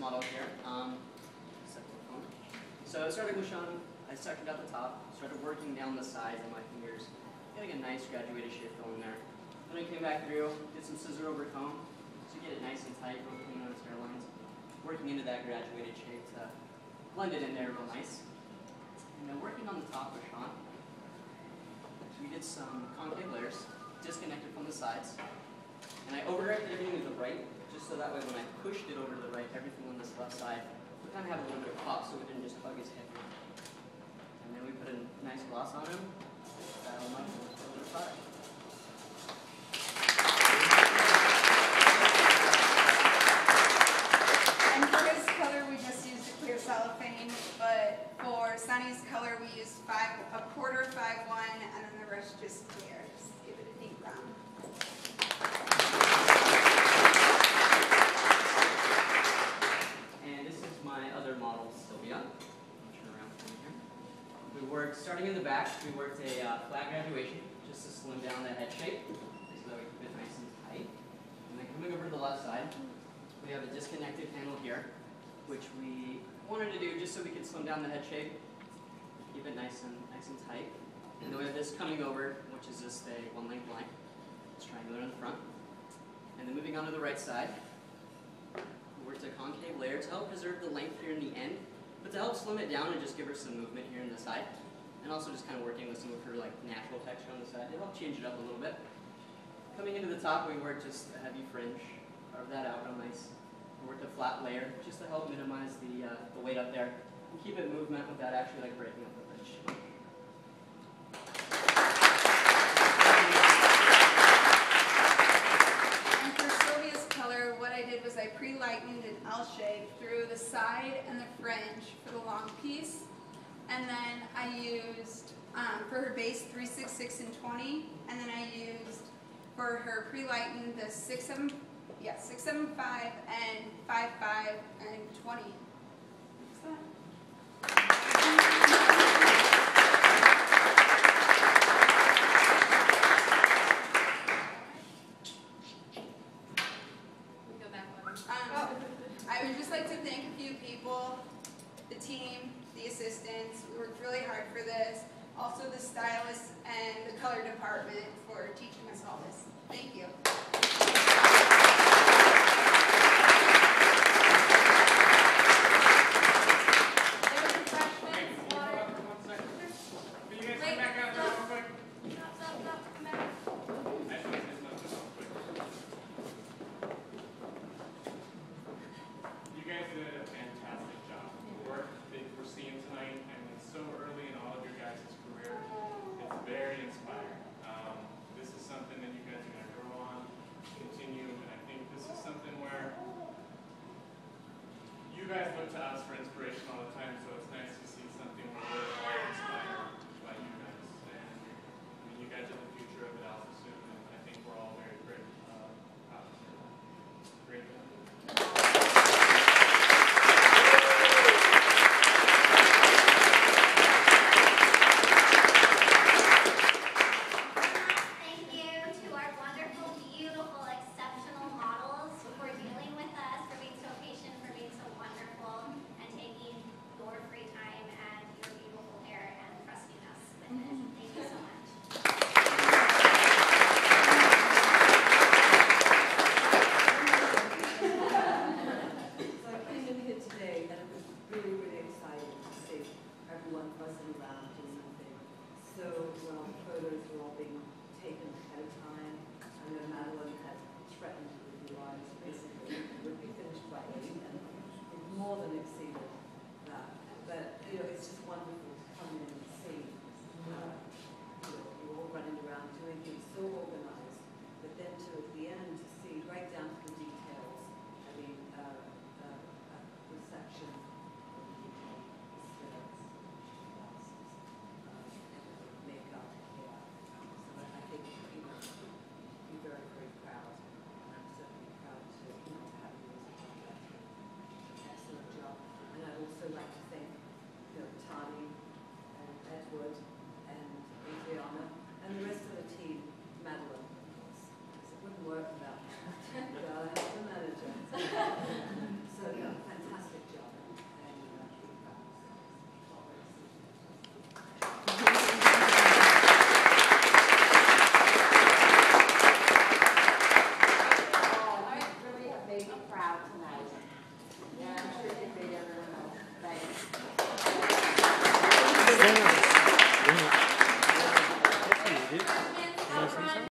model here. Um, so I started with Sean, I started at the top, started working down the sides of my fingers, getting a nice graduated shape going there. Then I came back through, did some scissor over comb to get it nice and tight, real clean on its hairlines. Working into that graduated shape to blend it in there real nice. And then working on the top with Sean, we did some concave layers, disconnected from the sides. And I overwrapped everything to the right, just so that way when I pushed it over to the right, everything on this left side would kind of have a little bit of pop so it didn't just hug his head. And then we put a nice gloss on him, go to the side. And for his color, we just used a clear cellophane, but for Sunny's color, we used five, a quarter five one, and then the rest just clear, just give it a deep brown. And this is my other model, Sylvia. We worked, starting in the back, we worked a uh, flat graduation, just to slim down the head shape, so that we keep it nice and tight. And then coming over to the left side, we have a disconnected panel here, which we wanted to do just so we could slim down the head shape, keep it nice and nice and tight. And then we have this coming over, which is just a one length line. It's triangular in the front. And then moving on to the right side, worked a concave layer to help preserve the length here in the end, but to help slim it down and just give her some movement here in the side. And also just kind of working with some of her like natural texture on the side help change it up a little bit. Coming into the top, we worked just a heavy fringe, carve that out real nice. We worked a flat layer just to help minimize the, uh, the weight up there and keep it movement without actually like breaking up the fringe. And for Sylvia's color, what I did was I pre-lightened an L shape through the side and the fringe for the long piece. And then I used, um, for her base, 3, 6, 6, and 20. And then I used, for her pre-lighten, the 6, 7, yeah, 6, 7, 5, and 5, 5, and 20. Also the stylists and the color department for teaching us all this. Thank you. There were refreshments, water. Will you guys Wait, come back out there real quick? Stop, stop, stop, come back. I just want to say something real quick. You guys did a fantastic job. The work that we're seeing tonight, and it's so early in all of your guys' career, it's very inspiring. Um, this is something that you guys are gonna grow on, continue, and I think this is something where you guys look to us for inspiration all the time, so it's nice to see something where we're all inspired by you guys. And I mean, you guys are the future of it, Alpha soon, and I think we're all very, very uh, proud of you. Great job. Thank you to our wonderful, beautiful, exceptional models for dealing with us, for being so patient, for being so wonderful, and taking your free time and your beautiful hair and trusting us with it. Thank you so much. So I came in here today and it was really, really exciting to see everyone buzzing around doing something. So well, the photos were all being taken ahead of time. I know Madeline had threatened with the lines basically it would be finished by eight and it more than exceeded that. But, you know, it's just wonderful to come in and see. uh, You know, you're all running around doing things so organized, but then to at the end to see right down to the details. I mean, uh, uh, uh, reception, of people, skirts, glasses, uh, makeup, hair. So I I think, you know, be very, very proud, and I'm certainly proud to, you know, to have you as a part of that. Excellent job.